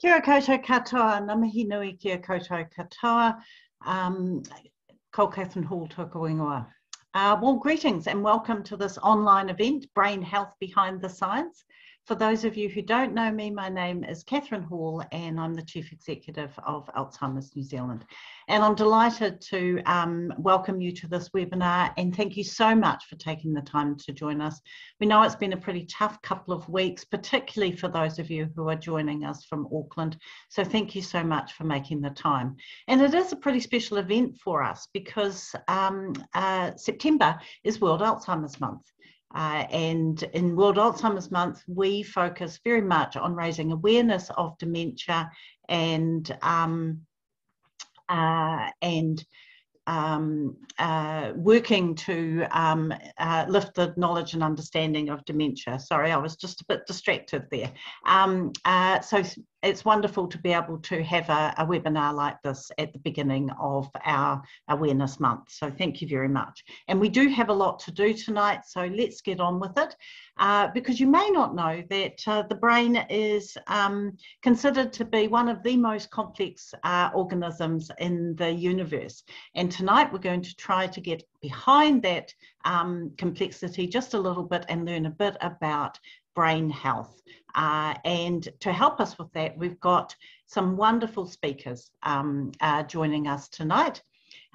Kia koutou katoa, namahi nui kia koutou katoa. Um, Ko Catherine Hall Tuka uh, Well, greetings and welcome to this online event, Brain Health Behind the Science. For those of you who don't know me, my name is Catherine Hall and I'm the Chief Executive of Alzheimer's New Zealand. And I'm delighted to um, welcome you to this webinar and thank you so much for taking the time to join us. We know it's been a pretty tough couple of weeks, particularly for those of you who are joining us from Auckland. So thank you so much for making the time. And it is a pretty special event for us because um, uh, September is World Alzheimer's Month. Uh, and in World Alzheimer's Month, we focus very much on raising awareness of dementia and um, uh, and um, uh, working to um, uh, lift the knowledge and understanding of dementia. Sorry, I was just a bit distracted there. Um, uh, so it's wonderful to be able to have a, a, webinar like this at the beginning of our awareness month. So thank you very much. And we do have a lot to do tonight, so let's get on with it. Uh, because you may not know that uh, the brain is um, considered to be one of the most complex uh, organisms in the universe. And tonight we're going to try to get behind that um, complexity just a little bit and learn a bit about brain health. Uh, and to help us with that, we've got some wonderful speakers um, uh, joining us tonight.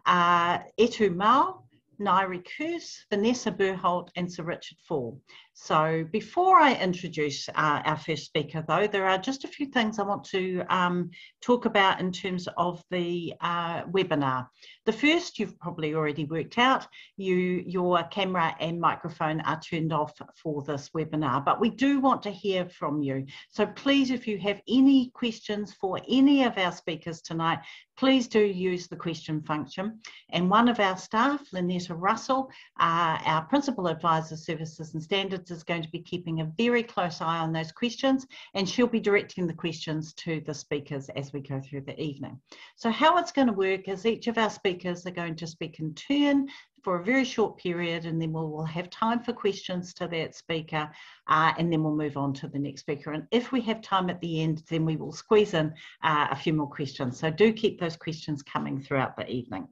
Uh, Etu Ma'u, Ngaire Kerse, Vanessa Burholt, and Sir Richard Faull. So before I introduce uh, our first speaker, though, there are just a few things I want to um, talk about in terms of the uh, webinar. The first you've probably already worked out, you, your camera and microphone are turned off for this webinar, but we do want to hear from you. So please, if you have any questions for any of our speakers tonight, please do use the question function. And one of our staff, Lynetta Russell, uh, our Principal Advisor Services and Standards is going to be keeping a very close eye on those questions and she'll be directing the questions to the speakers as we go through the evening. So how it's going to work is each of our speakers are going to speak in turn for a very short period and then we'll, we'll have time for questions to that speaker uh, and then we'll move on to the next speaker. And if we have time at the end, then we will squeeze in uh, a few more questions. So do keep those questions coming throughout the evening.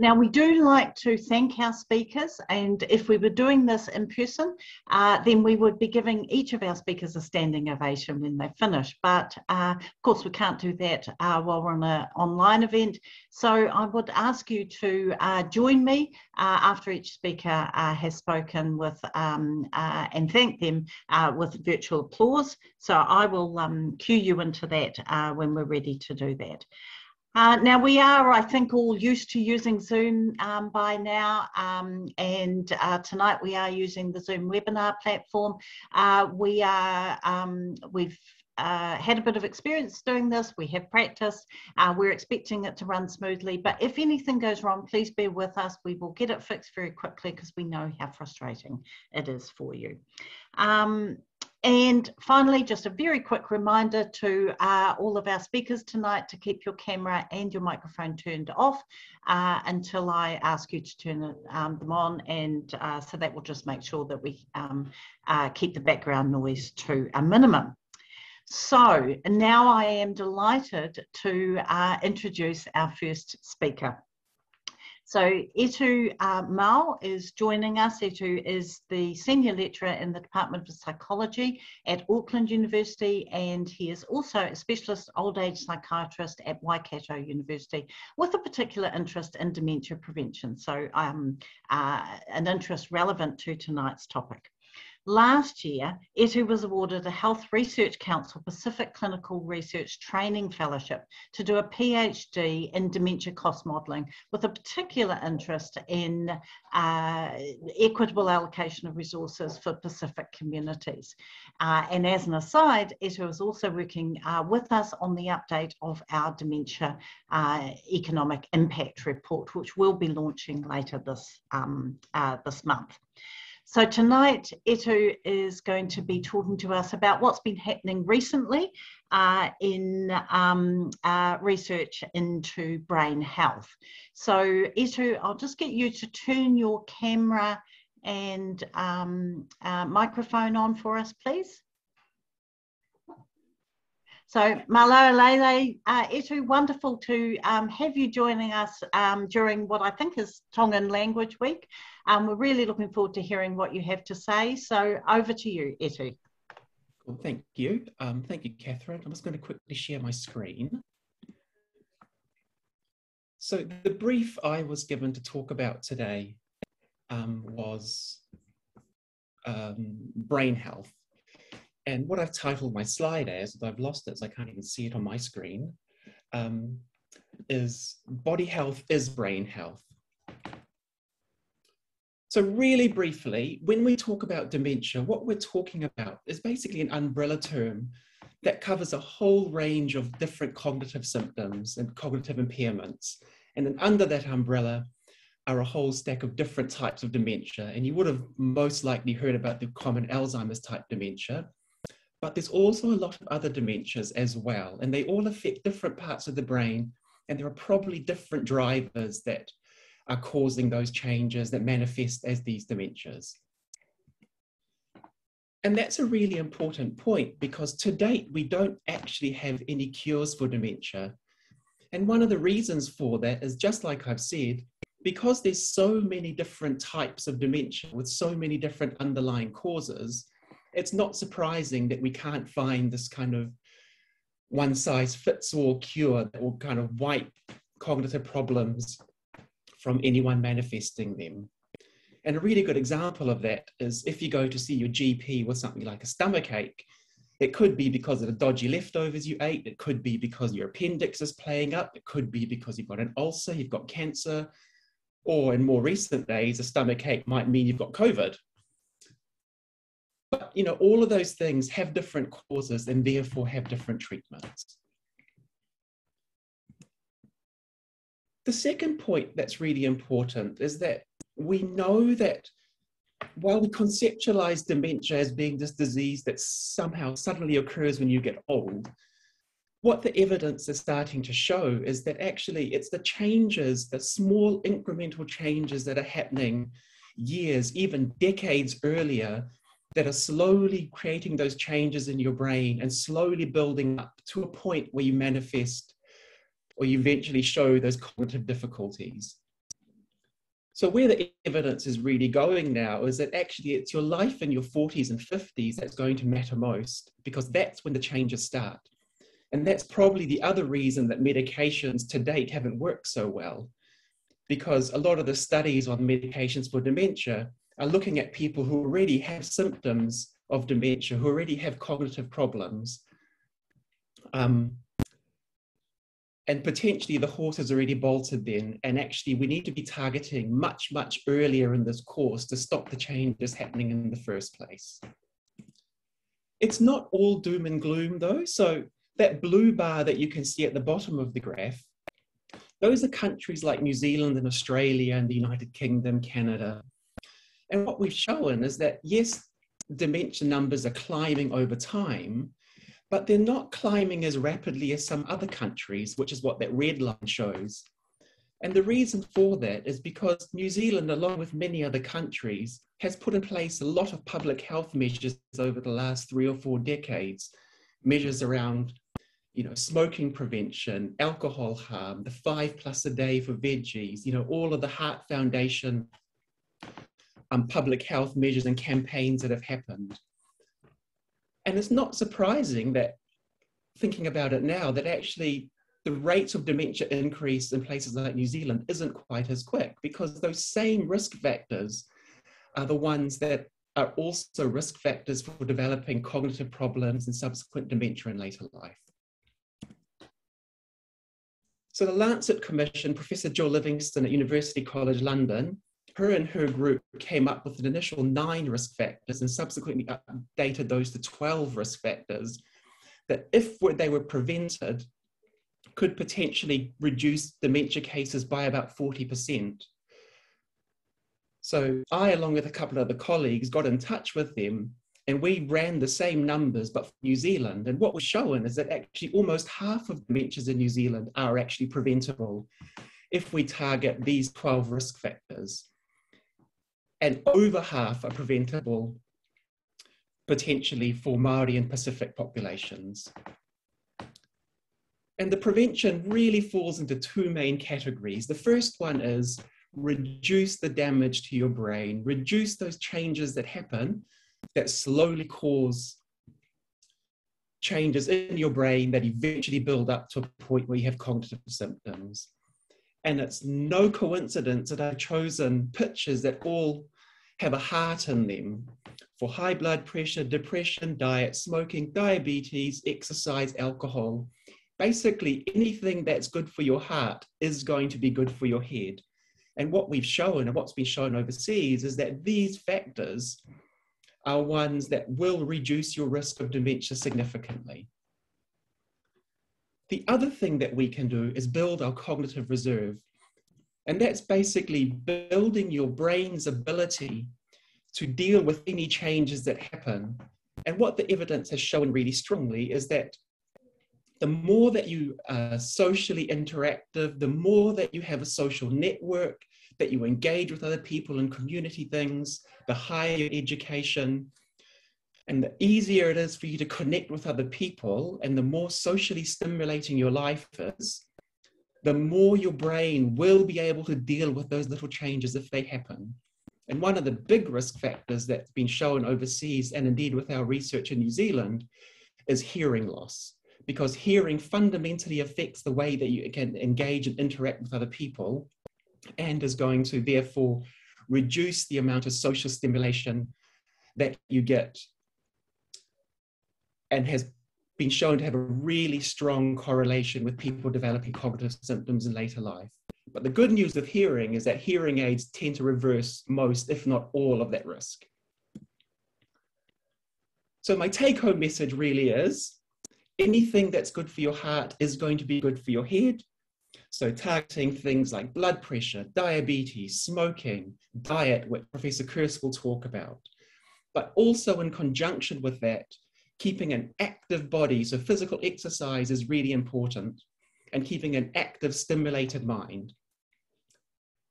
Now, we do like to thank our speakers, and if we were doing this in person, uh, then we would be giving each of our speakers a standing ovation when they finish. But uh, of course, we can't do that uh, while we're on an online event. So I would ask you to uh, join me uh, after each speaker uh, has spoken with um, and thank them with virtual applause. So I will um, cue you into that when we're ready to do that. Uh, now we are, I think, all used to using Zoom um, by now, um, and uh, tonight we are using the Zoom webinar platform. Uh, we are, um, we've uh, had a bit of experience doing this. We have practiced. Uh, we're expecting it to run smoothly. But if anything goes wrong, please bear with us. We will get it fixed very quickly because we know how frustrating it is for you. Um, and finally, just a very quick reminder to uh, all of our speakers tonight to keep your camera and your microphone turned off uh, until I ask you to turn um, them on. And uh, so that will just make sure that we um, uh, keep the background noise to a minimum. So now I am delighted to uh, introduce our first speaker. So Etu uh, Ma'u is joining us. Etu is the senior lecturer in the Department of Psychology at Auckland University, and he is also a specialist old age psychiatrist at Waikato University with a particular interest in dementia prevention. So um, uh, an interest relevant to tonight's topic. Last year, Etu was awarded a Health Research Council Pacific Clinical Research Training Fellowship to do a PhD in dementia cost modelling with a particular interest in uh, equitable allocation of resources for Pacific communities. Uh, and as an aside, Etu is also working uh, with us on the update of our dementia uh, economic impact report, which we'll be launching later this, um, uh, this month. So tonight, Etu is going to be talking to us about what's been happening recently uh, in um, uh, research into brain health. So Etu, I'll just get you to turn your camera and um, uh, microphone on for us, please. So Malo lelei, uh, Etu, wonderful to um, have you joining us um, during what I think is Tongan Language Week. Um, we're really looking forward to hearing what you have to say. So over to you, Etu. Well, thank you. Um, thank you, Catherine. I'm just going to quickly share my screen. So the brief I was given to talk about today um, was um, brain health. And what I've titled my slide as, I've lost it so I can't even see it on my screen, um, is Body Health is Brain Health. So really briefly, when we talk about dementia, what we're talking about is basically an umbrella term that covers a whole range of different cognitive symptoms and cognitive impairments. And then under that umbrella are a whole stack of different types of dementia. And you would have most likely heard about the common Alzheimer's type dementia. But there's also a lot of other dementias as well, and they all affect different parts of the brain, and there are probably different drivers that are causing those changes that manifest as these dementias. And that's a really important point because to date, we don't actually have any cures for dementia. And one of the reasons for that is just like I've said, because there's so many different types of dementia with so many different underlying causes, it's not surprising that we can't find this kind of one size fits all cure that will kind of wipe cognitive problems from anyone manifesting them. And a really good example of that is if you go to see your GP with something like a stomach ache, it could be because of the dodgy leftovers you ate. It could be because your appendix is playing up. It could be because you've got an ulcer, you've got cancer, or in more recent days, a stomach ache might mean you've got COVID. But you know, all of those things have different causes and therefore have different treatments. The second point that's really important is that we know that while we conceptualize dementia as being this disease that somehow suddenly occurs when you get old, what the evidence is starting to show is that actually it's the changes, the small incremental changes that are happening years, even decades earlier, that are slowly creating those changes in your brain and slowly building up to a point where you manifest or you eventually show those cognitive difficulties. So, where the evidence is really going now is that actually it's your life in your 40s and 50s that's going to matter most because that's when the changes start. And that's probably the other reason that medications to date haven't worked so well because a lot of the studies on medications for dementia are looking at people who already have symptoms of dementia, who already have cognitive problems. Um, and potentially the horse has already bolted then. And actually, we need to be targeting much, much earlier in this course to stop the changes happening in the first place. It's not all doom and gloom, though. So, that blue bar that you can see at the bottom of the graph, those are countries like New Zealand and Australia and the United Kingdom, Canada, and what we've shown is that, yes, dementia numbers are climbing over time, but they're not climbing as rapidly as some other countries, which is what that red line shows. And the reason for that is because New Zealand, along with many other countries, has put in place a lot of public health measures over the last three or four decades, measures around you know, smoking prevention, alcohol harm, the five plus a day for veggies, you know, all of the Heart Foundation um, public health measures and campaigns that have happened. And it's not surprising that, thinking about it now, that actually the rates of dementia increase in places like New Zealand isn't quite as quick because those same risk factors are the ones that are also risk factors for developing cognitive problems and subsequent dementia in later life. So the Lancet Commission, Professor Gill Livingston at University College London, her and her group came up with an initial nine risk factors and subsequently updated those to 12 risk factors that if they were prevented could potentially reduce dementia cases by about 40%. So I, along with a couple of other colleagues, got in touch with them and we ran the same numbers but for New Zealand. And what was shown is that actually almost half of dementias in New Zealand are actually preventable if we target these 12 risk factors and over half are preventable potentially for Maori and Pacific populations. And the prevention really falls into two main categories. The first one is reduce the damage to your brain, reduce those changes that happen that slowly cause changes in your brain that eventually build up to a point where you have cognitive symptoms. And it's no coincidence that I've chosen pictures that all have a heart in them for high blood pressure, depression, diet, smoking, diabetes, exercise, alcohol. Basically, anything that's good for your heart is going to be good for your head. And what we've shown and what's been shown overseas is that these factors are ones that will reduce your risk of dementia significantly. The other thing that we can do is build our cognitive reserve. And that's basically building your brain's ability to deal with any changes that happen. And what the evidence has shown really strongly is that the more that you are socially interactive, the more that you have a social network, that you engage with other people and community things, the higher your education, and the easier it is for you to connect with other people, and the more socially stimulating your life is, the more your brain will be able to deal with those little changes if they happen. And one of the big risk factors that's been shown overseas, and indeed with our research in New Zealand, is hearing loss. Because hearing fundamentally affects the way that you can engage and interact with other people and is going to therefore reduce the amount of social stimulation that you get and has been shown to have a really strong correlation with people developing cognitive symptoms in later life. But the good news of hearing is that hearing aids tend to reverse most, if not all, of that risk. So my take home message really is anything that's good for your heart is going to be good for your head. So targeting things like blood pressure, diabetes, smoking, diet, which Professor Kerse will talk about. But also in conjunction with that, keeping an active body, so physical exercise is really important, and keeping an active, stimulated mind.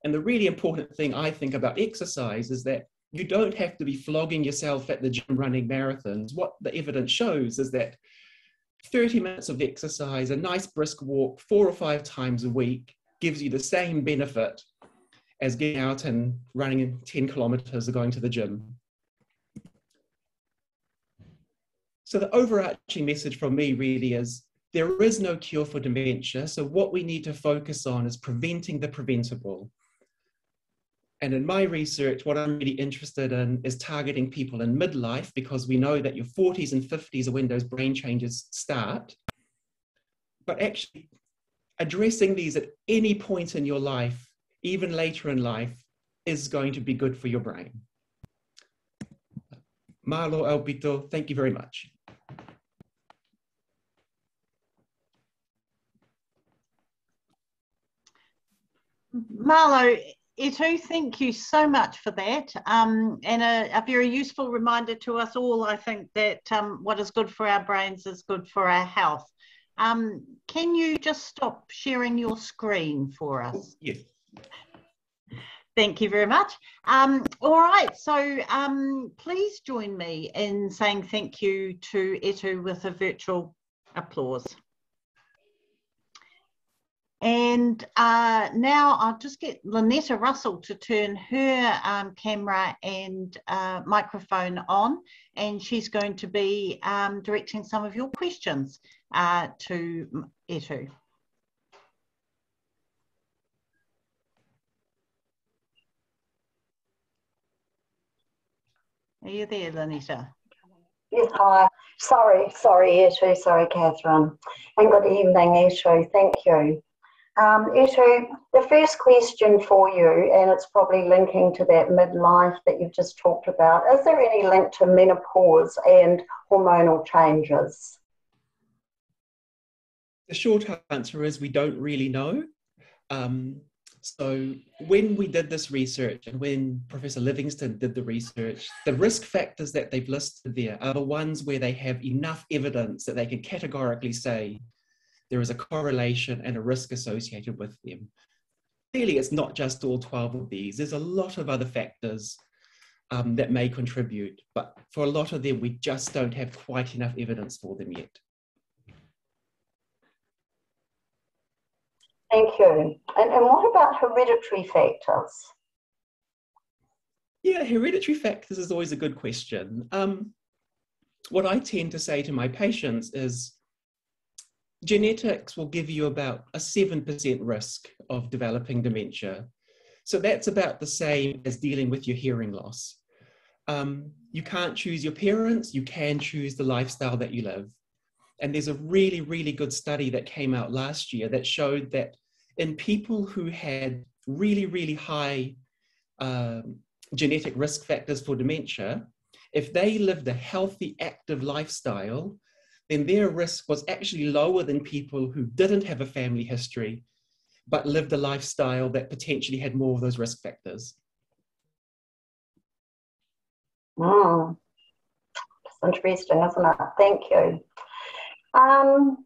And the really important thing I think about exercise is that you don't have to be flogging yourself at the gym running marathons. What the evidence shows is that 30 minutes of exercise, a nice brisk walk four or five times a week gives you the same benefit as getting out and running 10 kilometers or going to the gym. So the overarching message from me really is there is no cure for dementia. So what we need to focus on is preventing the preventable. And in my research, what I'm really interested in is targeting people in midlife because we know that your 40s and 50s are when those brain changes start. But actually, addressing these at any point in your life, even later in life, is going to be good for your brain. Malo aupito, thank you very much. Marlo, Etu, thank you so much for that. Um, and a, a, very useful reminder to us all, I think, that um, what is good for our brains is good for our health. Um, can you just stop sharing your screen for us? Yes. Thank you very much. Um, all right, so um, please join me in saying thank you to Etu with a virtual applause. And uh, now I'll just get Lynetta Russell to turn her um, camera and uh, microphone on, and she's going to be um, directing some of your questions uh, to Etu. Are you there, Lynetta? Yes, hi. Sorry, sorry, Etu, sorry, Catherine. And good evening, Etu. Thank you. Um, Etu, the first question for you, and it's probably linking to that midlife that you've just talked about, is there any link to menopause and hormonal changes? The short answer is we don't really know. Um, so when we did this research and when Professor Livingston did the research, the risk factors that they've listed there are the ones where they have enough evidence that they can categorically say there is a correlation and a risk associated with them. Clearly, it's not just all 12 of these. There's a lot of other factors um, that may contribute, but for a lot of them, we just don't have quite enough evidence for them yet. Thank you. And, and what about hereditary factors? Yeah, hereditary factors is always a good question. Um, what I tend to say to my patients is genetics will give you about a 7% risk of developing dementia. So that's about the same as dealing with your hearing loss. Um, you can't choose your parents, you can choose the lifestyle that you live. And there's a really, really good study that came out last year that showed that in people who had really, really high um, genetic risk factors for dementia, if they lived a healthy, active lifestyle, then their risk was actually lower than people who didn't have a family history, but lived a lifestyle that potentially had more of those risk factors. Mm. That's interesting, isn't it? Thank you. Um,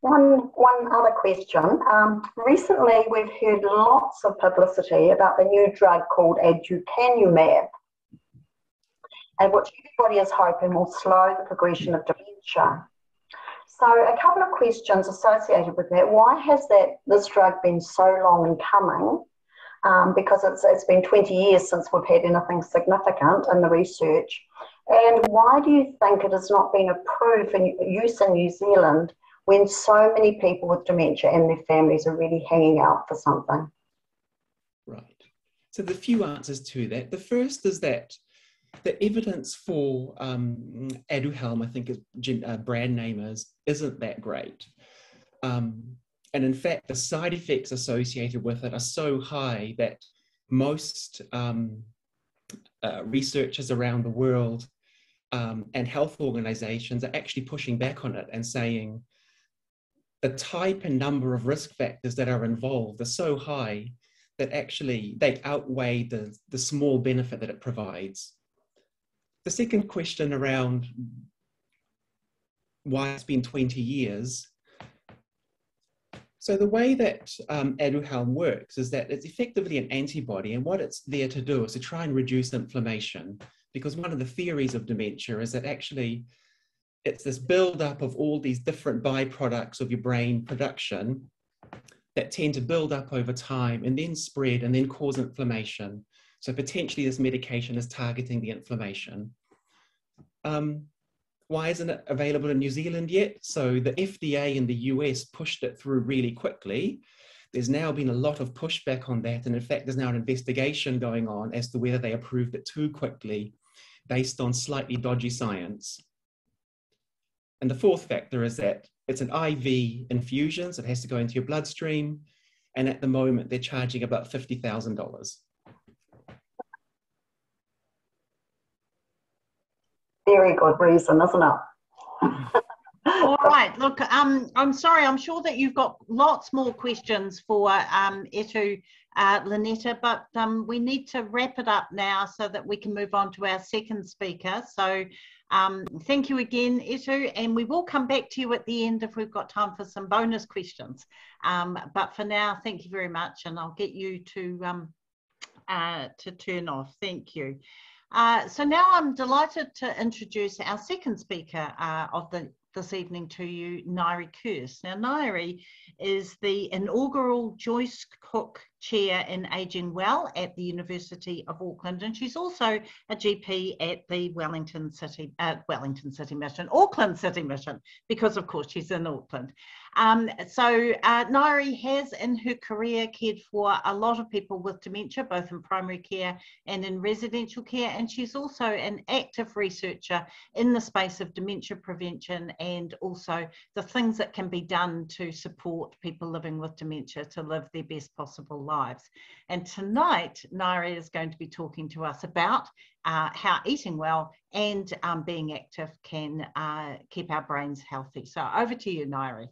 one, one other question. Um, recently, we've heard lots of publicity about the new drug called aducanumab, and which everybody is hoping will slow the progression of dementia. So, a couple of questions associated with that. Why has that this drug been so long in coming? Um, because it's, it's been 20 years since we've had anything significant in the research. And why do you think it has not been approved for use in New Zealand when so many people with dementia and their families are really hanging out for something? Right. So the few answers to that. The first is that the evidence for um, Aduhelm, I think is uh, brand name is, isn't that great. Um, and in fact, the side effects associated with it are so high that most um, uh, researchers around the world um, and health organizations are actually pushing back on it and saying the type and number of risk factors that are involved are so high that actually they outweigh the, the small benefit that it provides. The second question around why it's been 20 years. So the way that um, Aduhelm works is that it's effectively an antibody and what it's there to do is to try and reduce inflammation because one of the theories of dementia is that actually it's this build-up of all these different byproducts of your brain production that tend to build up over time and then spread and then cause inflammation. So potentially this medication is targeting the inflammation. Um, why isn't it available in New Zealand yet? So the FDA in the US pushed it through really quickly. There's now been a lot of pushback on that. And in fact, there's now an investigation going on as to whether they approved it too quickly based on slightly dodgy science. And the fourth factor is that it's an IV infusion, so it has to go into your bloodstream. And at the moment, they're charging about $50,000. Very good reason, isn't it? All right. Look, um, I'm sorry. I'm sure that you've got lots more questions for um, Etu uh, Lynetta, but um, we need to wrap it up now so that we can move on to our second speaker. So um, thank you again, Etu, and we will come back to you at the end if we've got time for some bonus questions. Um, but for now, thank you very much, and I'll get you to um, uh, to turn off. Thank you. Uh, so now I'm delighted to introduce our second speaker uh, of the this evening to you, Ngaire Kerse. Now, Ngaire is the inaugural Joyce Cook Chair in Aging Well at the University of Auckland, and she's also a GP at the Wellington City, uh, Wellington City Mission, Auckland City Mission, because of course she's in Auckland. Um, so uh, Ngaire has in her career cared for a lot of people with dementia, both in primary care and in residential care. And she's also an active researcher in the space of dementia prevention and also the things that can be done to support people living with dementia to live their best possible lives. And tonight, Ngaire is going to be talking to us about uh, how eating well and um, being active can uh, keep our brains healthy. So over to you, Ngaire.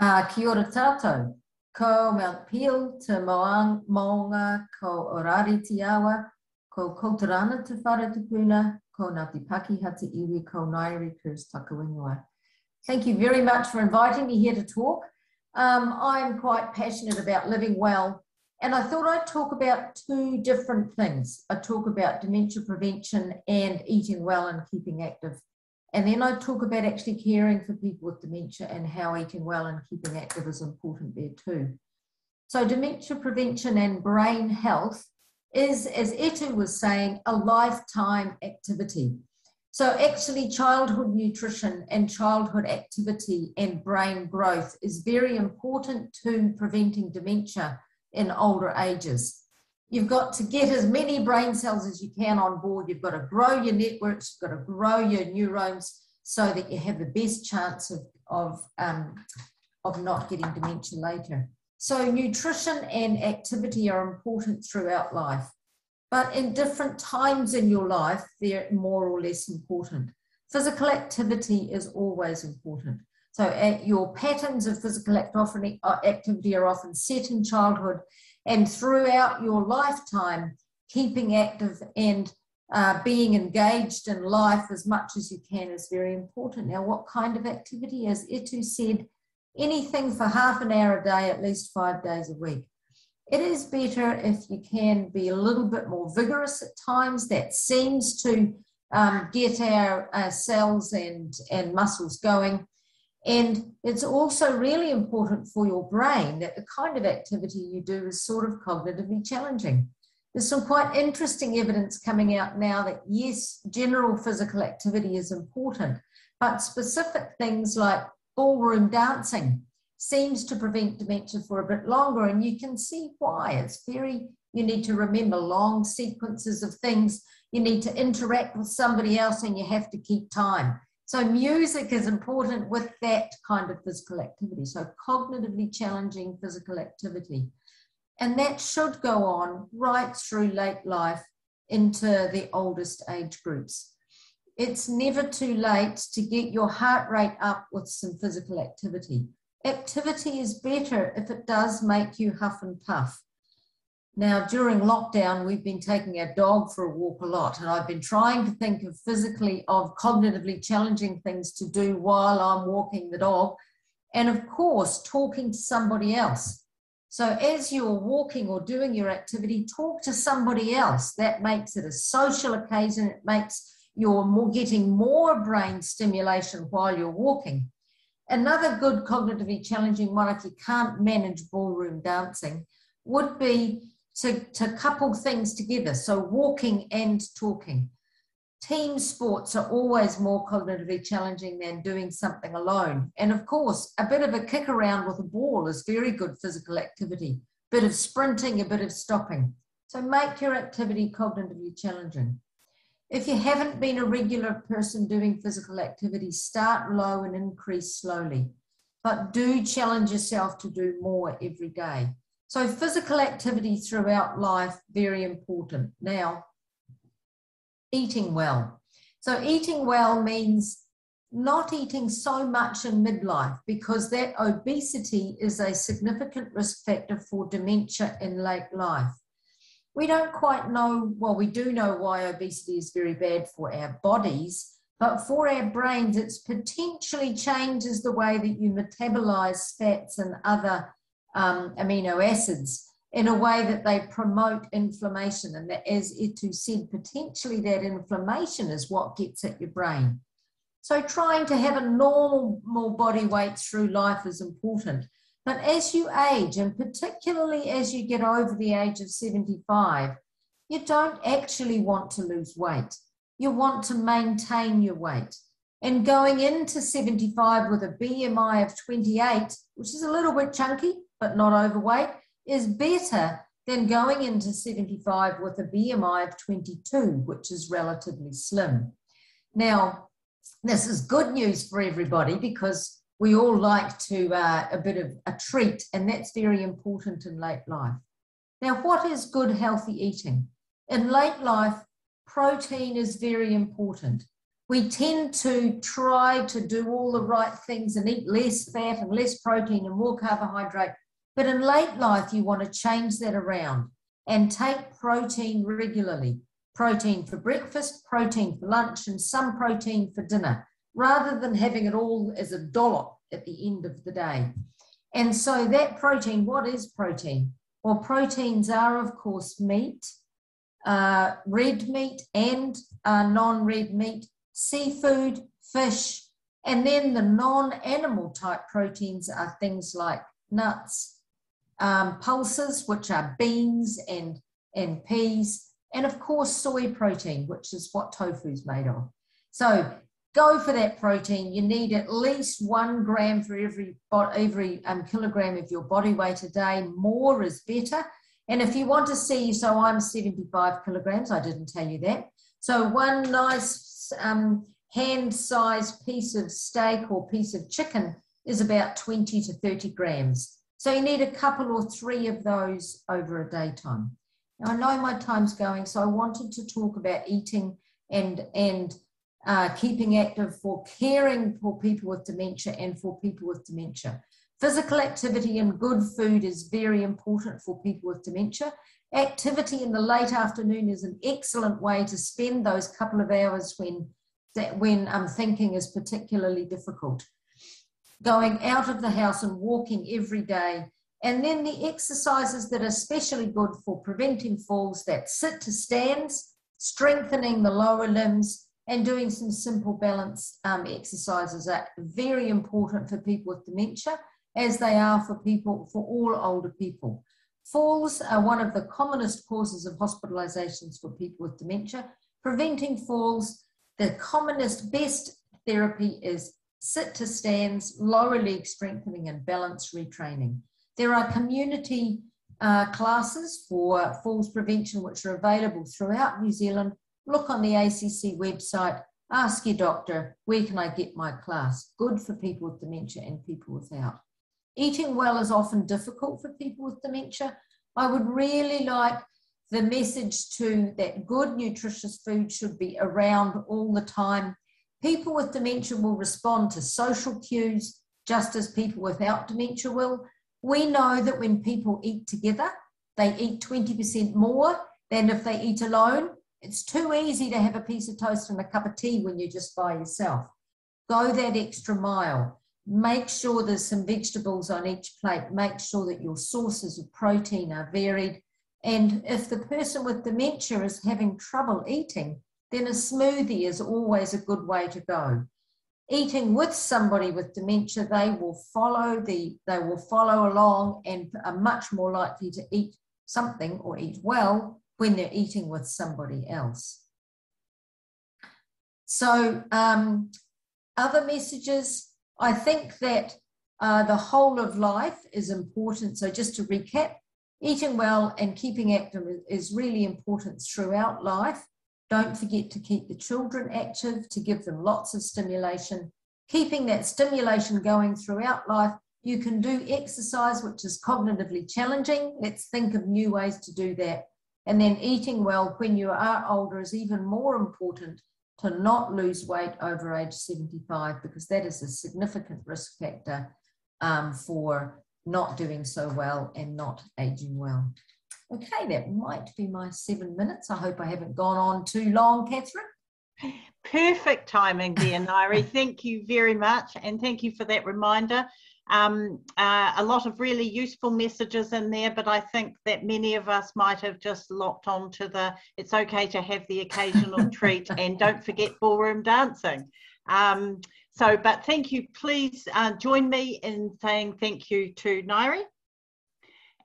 Uh, kia ora tātou. Ko Mount te maonga ko Orari Tiawa, ko Koutarana te whare te puna, ko Ngāti Pakiha te iwi, ko Ngaire Kerse Takawinua. Thank you very much for inviting me here to talk. Um, I'm quite passionate about living well, and I thought I'd talk about two different things. I talk about dementia prevention and eating well and keeping active And then I talk about actually caring for people with dementia and how eating well and keeping active is important there too. So dementia prevention and brain health is, as Etu was saying, a lifetime activity. So actually childhood nutrition and childhood activity and brain growth is very important to preventing dementia in older ages. You've got to get as many brain cells as you can on board. You've got to grow your networks, you've got to grow your neurons so that you have the best chance of, of, um, of not getting dementia later. So nutrition and activity are important throughout life, but in different times in your life, they're more or less important. Physical activity is always important. So your patterns of physical uh, activity are often set in childhood and throughout your lifetime, keeping active and uh, being engaged in life as much as you can is very important. Now, what kind of activity? As Etu said, anything for half an hour a day, at least five days a week. It is better if you can be a little bit more vigorous at times. That seems to um, get our, our cells and, and muscles going. And it's also really important for your brain that the kind of activity you do is sort of cognitively challenging. There's some quite interesting evidence coming out now that yes, general physical activity is important, but specific things like ballroom dancing seems to prevent dementia for a bit longer. And you can see why. It's very, you need to remember long sequences of things. You need to interact with somebody else and you have to keep time. So music is important with that kind of physical activity. So cognitively challenging physical activity. And that should go on right through late life into the oldest age groups. It's never too late to get your heart rate up with some physical activity. Activity is better if it does make you huff and puff. Now, during lockdown, we've been taking our dog for a walk a lot, and I've been trying to think of physically, of cognitively challenging things to do while I'm walking the dog. And of course, talking to somebody else. So, as you're walking or doing your activity, talk to somebody else. That makes it a social occasion. It makes you're more getting more brain stimulation while you're walking. Another good cognitively challenging one, if you can't manage ballroom dancing, would be to, to couple things together. So walking and talking. Team sports are always more cognitively challenging than doing something alone. And of course, a bit of a kick around with a ball is very good physical activity. Bit of sprinting, a bit of stopping. So make your activity cognitively challenging. If you haven't been a regular person doing physical activity, start low and increase slowly. But do challenge yourself to do more every day. So physical activity throughout life, very important. Now, eating well. So eating well means not eating so much in midlife because that obesity is a significant risk factor for dementia in late life. We don't quite know, well, we do know why obesity is very bad for our bodies, but for our brains, it potentially changes the way that you metabolize fats and other um, amino acids in a way that they promote inflammation. And that, as Etu said, potentially that inflammation is what gets at your brain. So trying to have a normal body weight through life is important. But as you age, and particularly as you get over the age of 75, you don't actually want to lose weight. You want to maintain your weight. And going into 75 with a BMI of 28, which is a little bit chunky, but not overweight is better than going into 75 with a BMI of 22, which is relatively slim. Now, this is good news for everybody because we all like to uh, a bit of a treat, and that's very important in late life. Now, what is good, healthy eating? In late life, protein is very important. We tend to try to do all the right things and eat less fat and less protein and more carbohydrate but in late life, you want to change that around and take protein regularly protein for breakfast, protein for lunch, and some protein for dinner, rather than having it all as a dollop at the end of the day. And so, that protein, what is protein? Well, proteins are, of course, meat, uh, red meat, and uh, non red meat, seafood, fish, and then the non-animal type proteins are things like nuts, um, pulses, which are beans and, and peas, and of course soy protein, which is what tofu is made of. So go for that protein. You need at least one gram for every, every um, kilogram of your body weight a day. More is better. And if you want to see, so I'm 75 kilograms, I didn't tell you that. So one nice um, hand-sized piece of steak or piece of chicken is about 20 to 30 grams. So you need a couple or three of those over a daytime. Now I know my time's going, so I wanted to talk about eating and, and uh, keeping active for caring for people with dementia and for people with dementia. Physical activity and good food is very important for people with dementia. Activity in the late afternoon is an excellent way to spend those couple of hours when, that, when um, thinking is particularly difficult. Going out of the house and walking every day. And then the exercises that are especially good for preventing falls that sit to stands, strengthening the lower limbs, and doing some simple balance um, exercises are very important for people with dementia as they are for people, for all older people. Falls are one of the commonest causes of hospitalizations for people with dementia. Preventing falls, the commonest, best therapy is sit to stands, lower leg strengthening, and balance retraining. There are community uh, classes for falls prevention which are available throughout New Zealand. Look on the ACC website, ask your doctor, where can I get my class? Good for people with dementia and people without. Eating well is often difficult for people with dementia. I would really like the message to that good nutritious food should be around all the time. People with dementia will respond to social cues just as people without dementia will. We know that when people eat together, they eat 20% more than if they eat alone. It's too easy to have a piece of toast and a cup of tea when you're just by yourself. Go that extra mile. Make sure there's some vegetables on each plate. Make sure that your sources of protein are varied. And if the person with dementia is having trouble eating, then a smoothie is always a good way to go. Eating with somebody with dementia, they will follow the they will follow along and are much more likely to eat something or eat well when they're eating with somebody else. So um, other messages I think that uh, the whole of life is important. So, just to recap, eating well and keeping active is really important throughout life. Don't forget to keep the children active, to give them lots of stimulation. Keeping that stimulation going throughout life. You can do exercise, which is cognitively challenging. Let's think of new ways to do that. And then eating well when you are older is even more important to not lose weight over age 75 because that is a significant risk factor um, for not doing so well and not aging well. Okay, that might be my seven minutes. I hope I haven't gone on too long, Catherine. Perfect timing dear Ngaire. thank you very much. And thank you for that reminder um, uh, a lot of really useful messages in there, but I think that many of us might have just locked on to the it's okay to have the occasional treat and don't forget ballroom dancing. Um, so, but thank you. Please uh, join me in saying thank you to Ngaire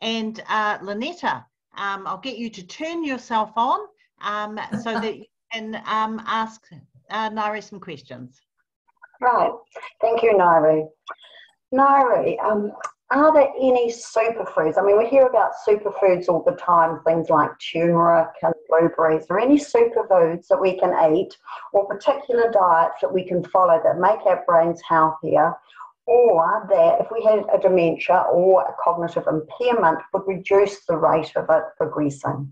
and uh, Lynetta. Um, I'll get you to turn yourself on um, so that you can um, ask uh, Ngaire some questions. Right. Thank you, Ngaire. Ngaire, um, are there any superfoods? I mean, we hear about superfoods all the time, things like turmeric and blueberries. Are any superfoods that we can eat or particular diets that we can follow that make our brains healthier or that if we had a dementia or a cognitive impairment would reduce the rate of it progressing?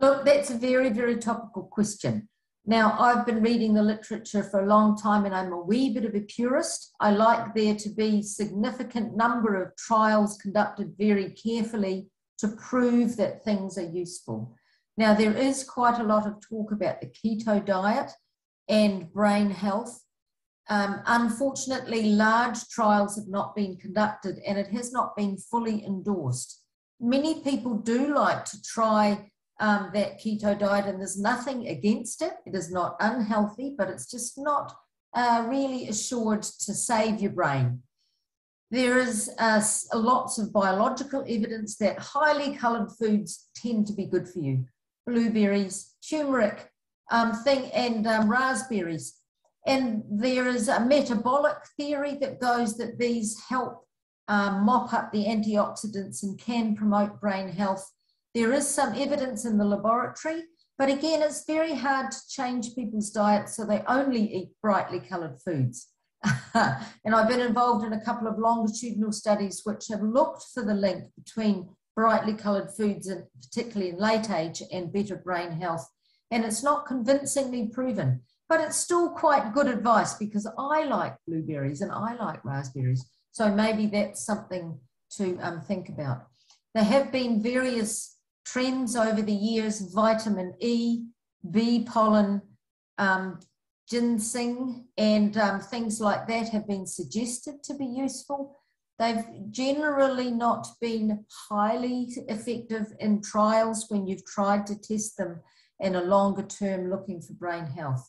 Look, that's a very, very topical question. Now, I've been reading the literature for a long time and I'm a wee bit of a purist. I like there to be significant number of trials conducted very carefully to prove that things are useful. Now, there is quite a lot of talk about the keto diet and brain health. Um, unfortunately, large trials have not been conducted and it has not been fully endorsed. Many people do like to try um, that keto diet, and there's nothing against it. It is not unhealthy, but it's just not uh, really assured to save your brain. There is uh, lots of biological evidence that highly coloured foods tend to be good for you. Blueberries, turmeric, um, thing, and um, raspberries. And there is a metabolic theory that goes that these help um, mop up the antioxidants and can promote brain health. There is some evidence in the laboratory, but again, it's very hard to change people's diets so they only eat brightly coloured foods. and I've been involved in a couple of longitudinal studies which have looked for the link between brightly coloured foods, and particularly in late age, and better brain health. And it's not convincingly proven, but it's still quite good advice because I like blueberries and I like raspberries. So maybe that's something to um, think about. There have been various trends over the years vitamin E, bee pollen, um, ginseng and um, things like that have been suggested to be useful. They've generally not been highly effective in trials when you've tried to test them in a longer term looking for brain health.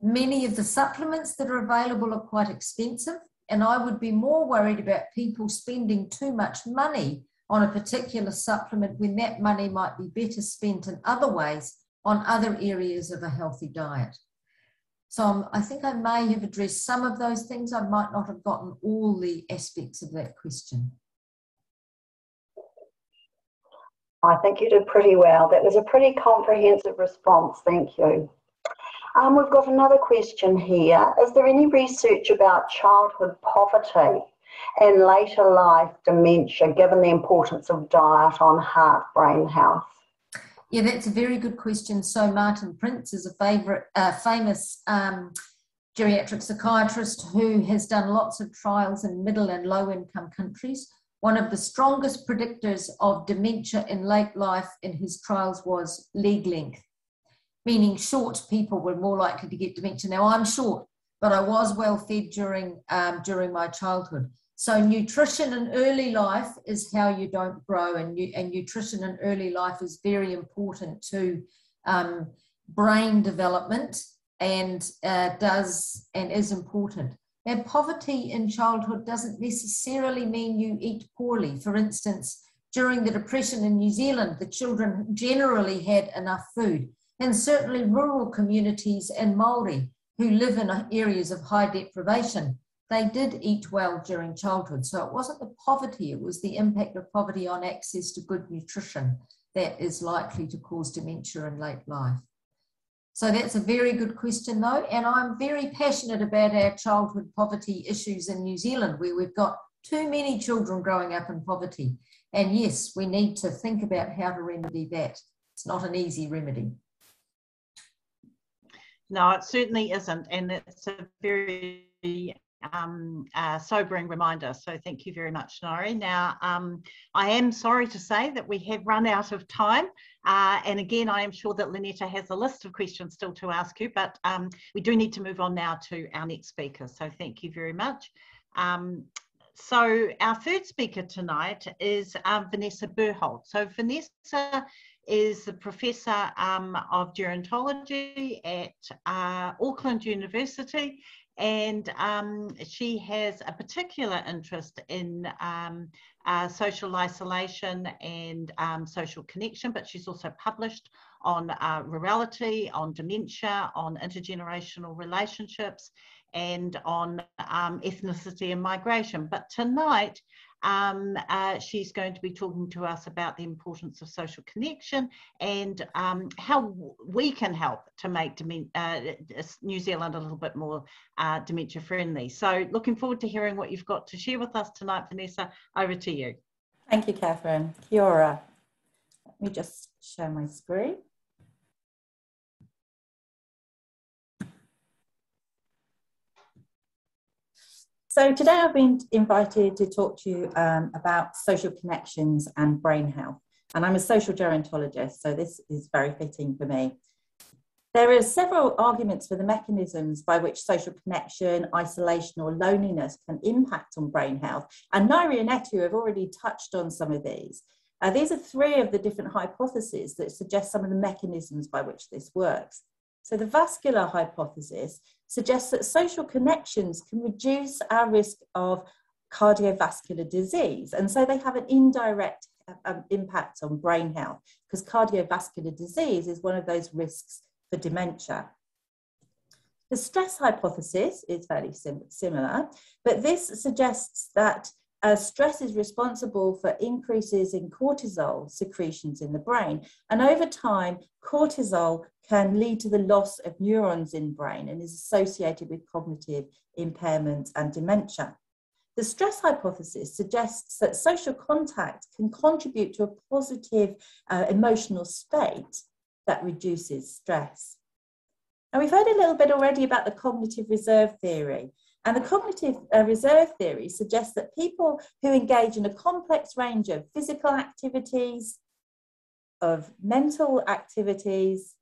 Many of the supplements that are available are quite expensive, and I would be more worried about people spending too much money on a particular supplement when that money might be better spent in other ways on other areas of a healthy diet. So um, I think I may have addressed some of those things. I might not have gotten all the aspects of that question. I think you did pretty well. That was a pretty comprehensive response. Thank you. Um, we've got another question here. Is there any research about childhood poverty and later life dementia, given the importance of diet on heart brain health? Yeah, that's a very good question. So Martin Prince is a favorite, uh, famous um, geriatric psychiatrist who has done lots of trials in middle and low income countries. One of the strongest predictors of dementia in late life in his trials was leg length, meaning short people were more likely to get dementia. Now I'm short, but I was well fed during um, during my childhood. So nutrition in early life is how you don't grow, and, you, and nutrition in early life is very important to um, brain development and uh, does and is important. Now, poverty in childhood doesn't necessarily mean you eat poorly. For instance, during the Depression in New Zealand, the children generally had enough food, and certainly rural communities and Maori who live in areas of high deprivation they did eat well during childhood. So it wasn't the poverty, it was the impact of poverty on access to good nutrition that is likely to cause dementia in late life. So that's a very good question, though. And I'm very passionate about our childhood poverty issues in New Zealand, where we've got too many children growing up in poverty. And yes, we need to think about how to remedy that. It's not an easy remedy. No, it certainly isn't. And it's a very um, uh, sobering reminder. So thank you very much, Ngaire. Now, um, I am sorry to say that we have run out of time. Uh, and again, I am sure that Lynetta has a list of questions still to ask you, but um, we do need to move on now to our next speaker. So thank you very much. Um, so our third speaker tonight is uh, Vanessa Burholt. So Vanessa is the professor um, of gerontology at uh, Auckland University and um, she has a particular interest in um, uh, social isolation and um, social connection, but she's also published on uh, rurality, on dementia, on intergenerational relationships, and on um, ethnicity and migration. But tonight, um, uh, she's going to be talking to us about the importance of social connection and um, how we can help to make uh, New Zealand a little bit more uh, dementia friendly. So looking forward to hearing what you've got to share with us tonight, Vanessa. Over to you. Thank you, Catherine. Kia ora. Let me just share my screen. So today I've been invited to talk to you um, about social connections and brain health. And I'm a social gerontologist, so this is very fitting for me. There are several arguments for the mechanisms by which social connection, isolation, or loneliness can impact on brain health. And Ngaire and Etu have already touched on some of these. Uh, these are three of the different hypotheses that suggest some of the mechanisms by which this works. So the vascular hypothesis suggests that social connections can reduce our risk of cardiovascular disease. And so they have an indirect um, impact on brain health because cardiovascular disease is one of those risks for dementia. The stress hypothesis is fairly sim similar, but this suggests that uh, stress is responsible for increases in cortisol secretions in the brain. And over time, cortisol can lead to the loss of neurons in brain and is associated with cognitive impairment and dementia. The stress hypothesis suggests that social contact can contribute to a positive uh, emotional state that reduces stress. Now, we've heard a little bit already about the cognitive reserve theory, and the cognitive uh, reserve theory suggests that people who engage in a complex range of physical activities, of mental activities,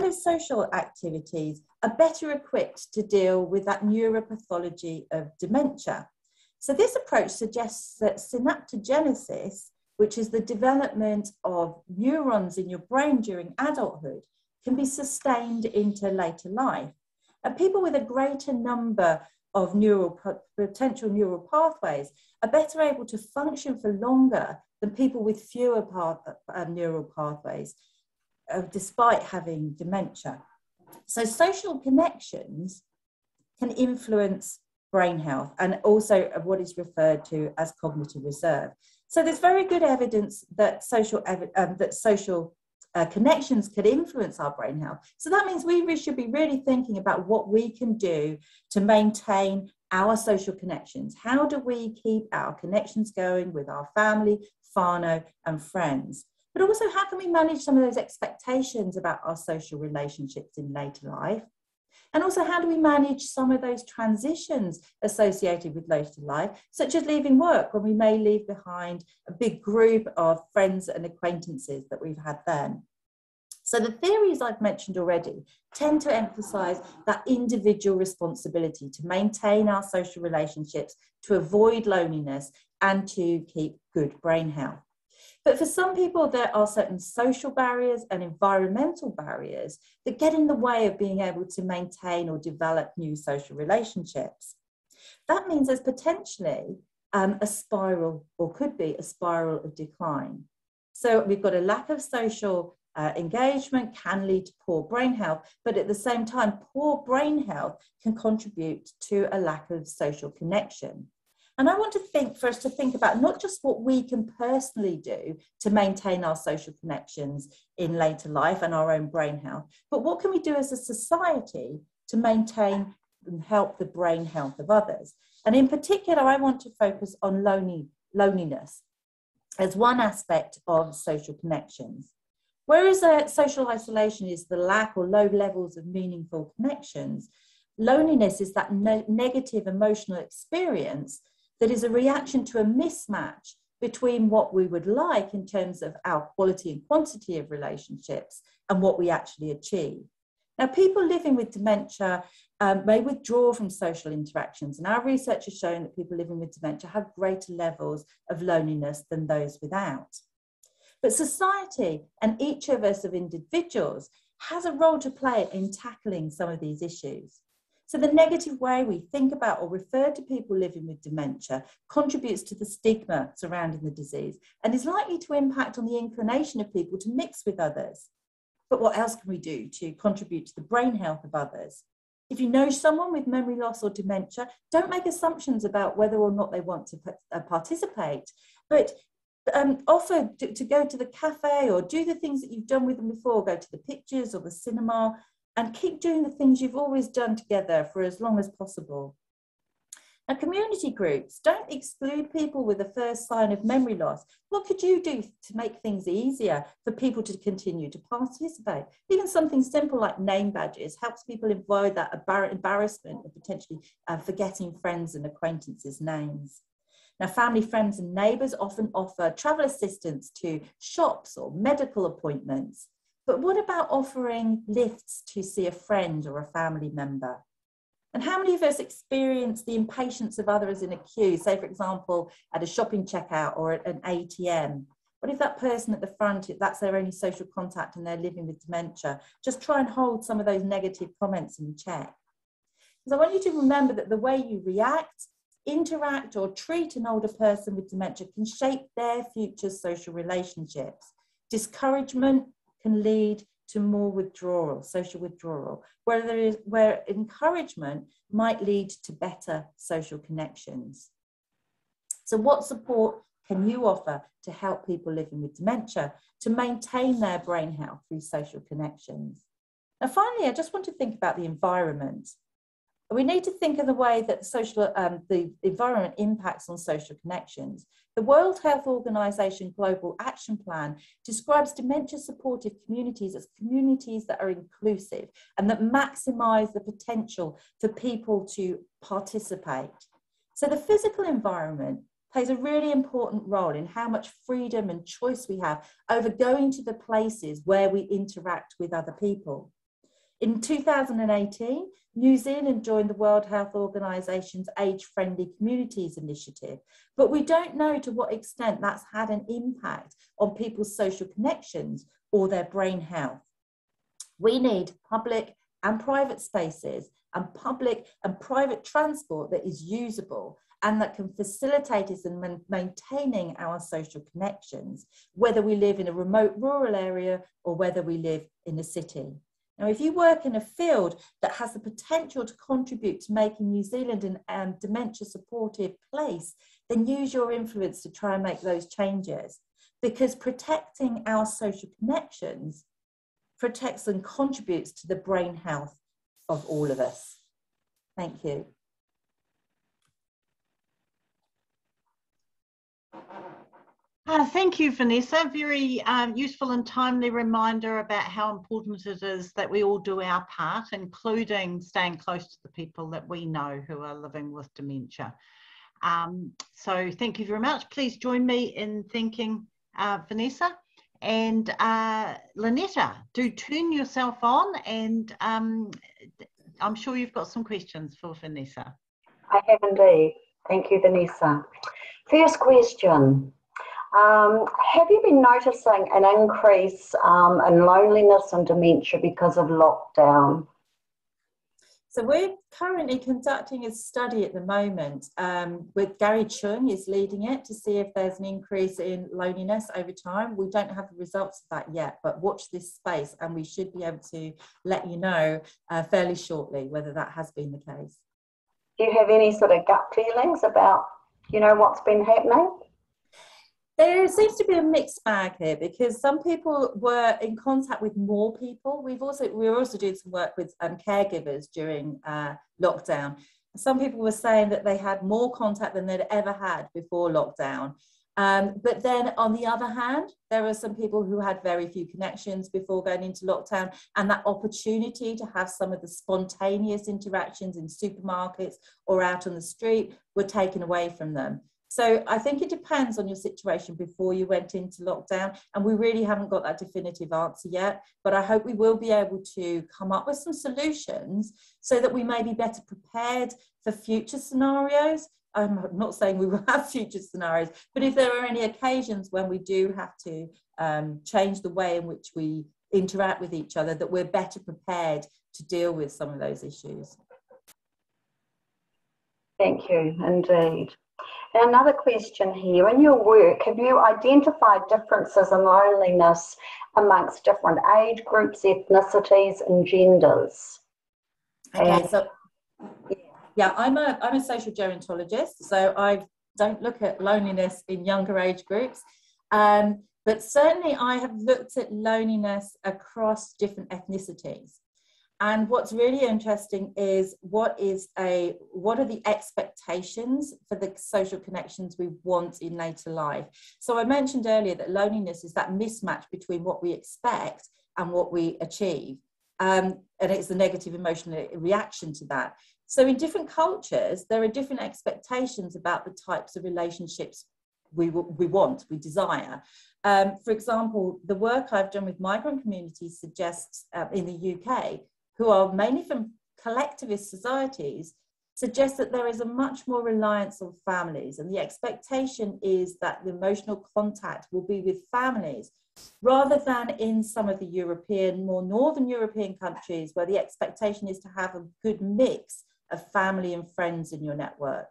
and social activities are better equipped to deal with that neuropathology of dementia. So this approach suggests that synaptogenesis, which is the development of neurons in your brain during adulthood, can be sustained into later life. And people with a greater number of neural potential neural pathways are better able to function for longer than people with fewer path, uh, neural pathways, uh, despite having dementia. So social connections can influence brain health and also what is referred to as cognitive reserve. So there's very good evidence that social um, that social uh, connections could influence our brain health. So that means we should be really thinking about what we can do to maintain our social connections. How do we keep our connections going with our family, whānau, and friends? But also, how can we manage some of those expectations about our social relationships in later life? And also, how do we manage some of those transitions associated with later life, such as leaving work when we may leave behind a big group of friends and acquaintances that we've had then? So, the theories I've mentioned already tend to emphasize that individual responsibility to maintain our social relationships, to avoid loneliness, and to keep good brain health. But for some people, there are certain social barriers and environmental barriers that get in the way of being able to maintain or develop new social relationships. That means there's potentially um, a spiral, or could be a spiral of decline. So we've got a lack of social uh, engagement can lead to poor brain health, but at the same time, poor brain health can contribute to a lack of social connection. And I want to think for us to think about not just what we can personally do to maintain our social connections in later life and our own brain health, but what can we do as a society to maintain and help the brain health of others? And in particular, I want to focus on lonely, loneliness as one aspect of social connections. Whereas uh, social isolation is the lack or low levels of meaningful connections, loneliness is that ne- negative emotional experience that is a reaction to a mismatch between what we would like in terms of our quality and quantity of relationships and what we actually achieve. Now, people living with dementia um, may withdraw from social interactions, and our research has shown that people living with dementia have greater levels of loneliness than those without. But society and each of us of individuals has a role to play in tackling some of these issues. So the negative way we think about or refer to people living with dementia contributes to the stigma surrounding the disease and is likely to impact on the inclination of people to mix with others. But what else can we do to contribute to the brain health of others? If you know someone with memory loss or dementia, don't make assumptions about whether or not they want to uh, participate, but um, offer to, to, go to the cafe or do the things that you've done with them before, go to the pictures or the cinema, and keep doing the things you've always done together for as long as possible. Now, community groups don't exclude people with the first sign of memory loss. What could you do to make things easier for people to continue to participate? Even something simple like name badges helps people avoid that embarrassment of potentially uh, forgetting friends and acquaintances' names. Now, family, friends, and neighbours often offer travel assistance to shops or medical appointments. But what about offering lifts to see a friend or a family member? And how many of us experience the impatience of others in a queue, say, for example, at a shopping checkout or at an ATM? What if that person at the front, that's their only social contact and they're living with dementia? Just try and hold some of those negative comments in check. Because I want you to remember that the way you react, interact, or treat an older person with dementia can shape their future social relationships. Discouragement can lead to more withdrawal, social withdrawal, where there is where encouragement might lead to better social connections. So, what support can you offer to help people living with dementia to maintain their brain health through social connections? And finally, I just want to think about the environment we need to think of the way that social, um, the environment impacts on social connections. The World Health Organization Global Action Plan describes dementia supportive communities as communities that are inclusive and that maximize the potential for people to participate. So the physical environment plays a really important role in how much freedom and choice we have over going to the places where we interact with other people. In 2018, New Zealand joined the World Health Organization's Age Friendly Communities Initiative, but we don't know to what extent that's had an impact on people's social connections or their brain health. We need public and private spaces and public and private transport that is usable and that can facilitate us in maintaining our social connections, whether we live in a remote rural area or whether we live in a city. Now, if you work in a field that has the potential to contribute to making New Zealand an um, dementia supportive place, then use your influence to try and make those changes. Because protecting our social connections protects and contributes to the brain health of all of us. Thank you. Uh, thank you, Vanessa. Very um, useful and timely reminder about how important it is that we all do our part, including staying close to the people that we know who are living with dementia. Um, so thank you very much. Please join me in thanking uh, Vanessa. And uh, Lynetta, do turn yourself on and um, I'm sure you've got some questions for Vanessa. I have indeed. Thank you, Vanessa. First question. Um, have you been noticing an increase um, in loneliness and dementia because of lockdown? So we're currently conducting a study at the moment um, with Gary Chung is leading it to see if there's an increase in loneliness over time. We don't have the results of that yet, but watch this space and we should be able to let you know uh, fairly shortly whether that has been the case. Do you have any sort of gut feelings about, you know, what's been happening? There seems to be a mixed bag here because some people were in contact with more people. We've also we were also doing some work with um, caregivers during uh, lockdown. Some people were saying that they had more contact than they'd ever had before lockdown. Um, but then on the other hand, there are some people who had very few connections before going into lockdown, and that opportunity to have some of the spontaneous interactions in supermarkets or out on the street were taken away from them. So I think it depends on your situation before you went into lockdown. And we really haven't got that definitive answer yet. But I hope we will be able to come up with some solutions so that we may be better prepared for future scenarios. I'm not saying we will have future scenarios, but if there are any occasions when we do have to um, change the way in which we interact with each other, that we're better prepared to deal with some of those issues. Thank you, indeed. Another question here, in your work, have you identified differences in loneliness amongst different age groups, ethnicities and genders? Okay, and, so yeah, I'm a, I'm a social gerontologist, so I don't look at loneliness in younger age groups. Um, but certainly I have looked at loneliness across different ethnicities. And what's really interesting is what is a what are the expectations for the social connections we want in later life? So I mentioned earlier that loneliness is that mismatch between what we expect and what we achieve. Um, and it's the negative emotional reaction to that. So in different cultures, there are different expectations about the types of relationships we, we want, we desire. Um, for example, the work I've done with migrant communities suggests uh, in the UK who are mainly from collectivist societies, suggests that there is a much more reliance on families, and the expectation is that the emotional contact will be with families rather than in some of the European, more Northern European countries where the expectation is to have a good mix of family and friends in your network.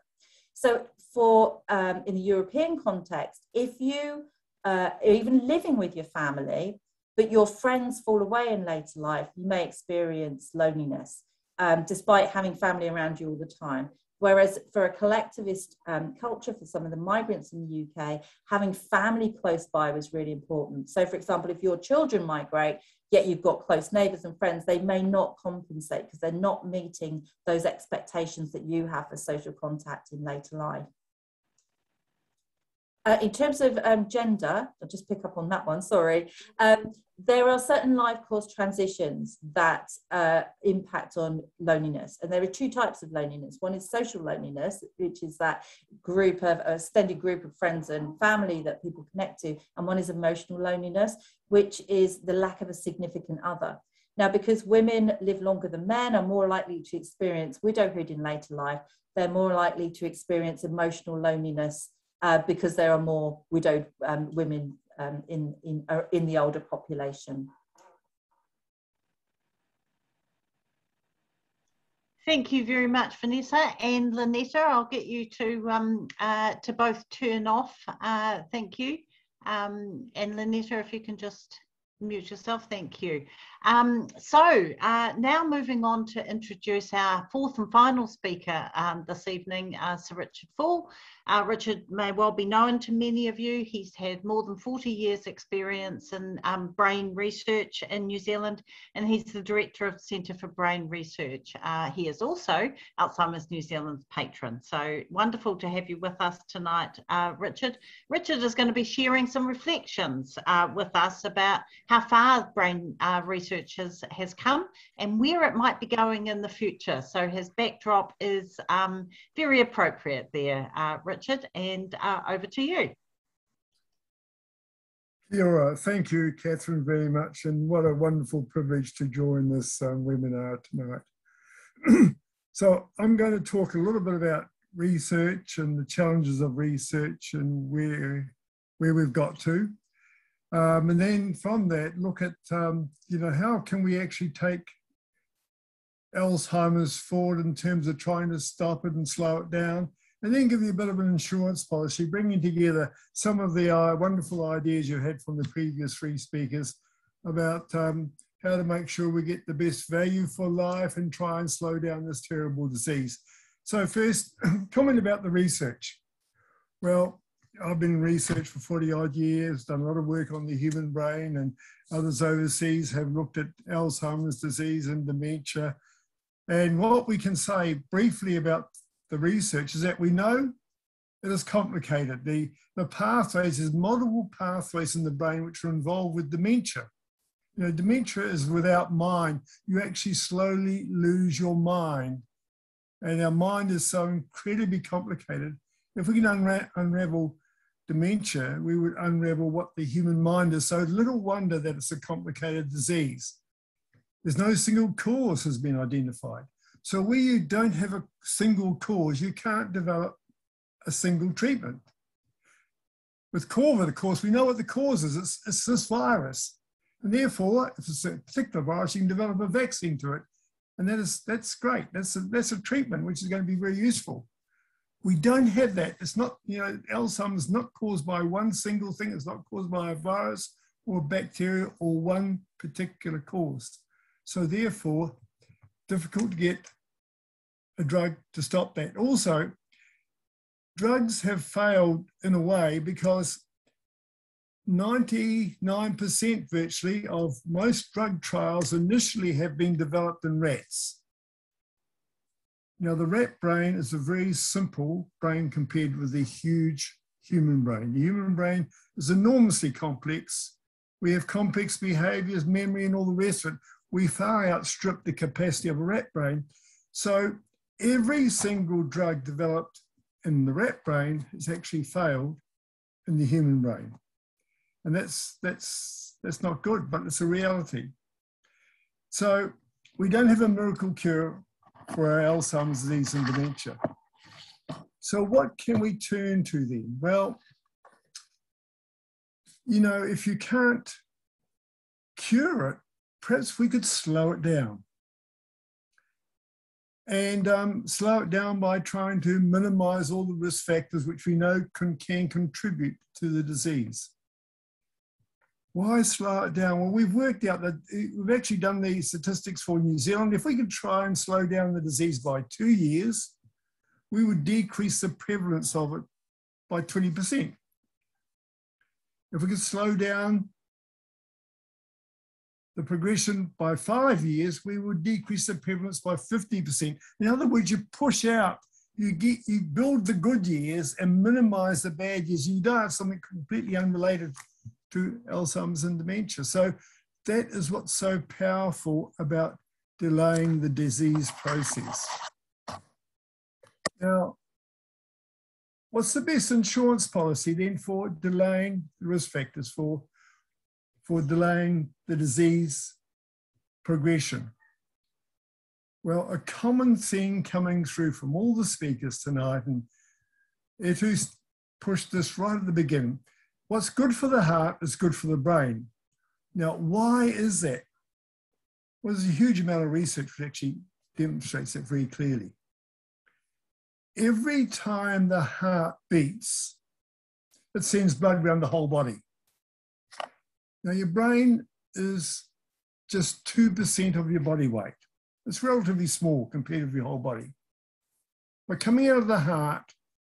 So, for um, in the European context, if you uh, even living with your family, but your friends fall away in later life, you may experience loneliness um, despite having family around you all the time. Whereas for a collectivist um, culture, for some of the migrants in the UK, having family close by was really important. So, for example, if your children migrate, yet you've got close neighbours and friends, they may not compensate because they're not meeting those expectations that you have for social contact in later life. Uh, in terms of um, gender, I'll just pick up on that one, sorry. Um, there are certain life course transitions that uh, impact on loneliness. And there are two types of loneliness. One is social loneliness, which is that group of, a extended group of friends and family that people connect to. And one is emotional loneliness, which is the lack of a significant other. Now, because women live longer than men, are more likely to experience widowhood in later life, they're more likely to experience emotional loneliness uh, because there are more widowed um, women um, in, in, uh, in the older population. Thank you very much, Vanessa and Lynetta. I'll get you to um, uh, to both turn off. Uh, thank you. Um, and Lynetta, if you can just mute yourself, thank you. Um, so uh, now moving on to introduce our fourth and final speaker um, this evening, uh, Sir Richard Faull. Uh, Richard may well be known to many of you. He's had more than 40 years experience in um, brain research in New Zealand, and he's the director of the Centre for Brain Research. Uh, he is also Alzheimer's New Zealand's patron. So wonderful to have you with us tonight, uh, Richard. Richard is going to be sharing some reflections uh, with us about how far brain research research has, has come and where it might be going in the future. So his backdrop is um, very appropriate there, uh, Richard, and uh, over to you. Yeah, thank you, Catherine, very much. And what a wonderful privilege to join this um, webinar tonight. so I'm going to talk a little bit about research and the challenges of research and where, where we've got to. Um, and then from that, look at, um, you know, how can we actually take Alzheimer's forward in terms of trying to stop it and slow it down, and then give you a bit of an insurance policy, bringing together some of the uh, wonderful ideas you had from the previous three speakers about um, how to make sure we get the best value for life and try and slow down this terrible disease. So first, comment about the research. Well, I've been in research for 40 odd years, done a lot of work on the human brain, and others overseas have looked at Alzheimer's disease and dementia. And what we can say briefly about the research is that we know it is complicated. The, the pathways, there's multiple pathways in the brain which are involved with dementia. You know, dementia is without mind. You actually slowly lose your mind. And our mind is so incredibly complicated. If we can unra- unravel dementia, we would unravel what the human mind is. So little wonder that it's a complicated disease. There's no single cause has been identified. So where you don't have a single cause, you can't develop a single treatment. With COVID, of course, we know what the cause is. It's, it's this virus. And therefore, if it's a particular virus, you can develop a vaccine to it. And that is, that's great. That's a, that's a treatment which is going to be very useful. We don't have that. It's not, you know, Alzheimer's is not caused by one single thing. It's not caused by a virus or bacteria or one particular cause. So therefore, difficult to get a drug to stop that. Also, drugs have failed in a way because 99% virtually of most drug trials initially have been developed in rats. Now, the rat brain is a very simple brain compared with the huge human brain. The human brain is enormously complex. We have complex behaviors, memory, and all the rest of it. We far outstrip the capacity of a rat brain. So, every single drug developed in the rat brain has actually failed in the human brain. And that's, that's, that's not good, but it's a reality. So, we don't have a miracle cure for our Alzheimer's disease and dementia. So what can we turn to then? Well, you know, if you can't cure it, perhaps we could slow it down. And um, slow it down by trying to minimize all the risk factors which we know can, can contribute to the disease. Why slow it down? Well, we've worked out that uh, we've actually done the statistics for New Zealand. If we could try and slow down the disease by two years, we would decrease the prevalence of it by 20%. If we could slow down the progression by five years, we would decrease the prevalence by 50%. In other words, you push out, you get, you build the good years and minimize the bad years. You don't have something completely unrelated to Alzheimer's and dementia. So that is what's so powerful about delaying the disease process. Now, what's the best insurance policy then for delaying the risk factors for, for delaying the disease progression? Well, a common thing coming through from all the speakers tonight, and Etu's pushed this right at the beginning, What's good for the heart is good for the brain. Now, why is that? Well, there's a huge amount of research which actually demonstrates that very clearly. Every time the heart beats, it sends blood around the whole body. Now, your brain is just 2% of your body weight. It's relatively small compared with your whole body. But coming out of the heart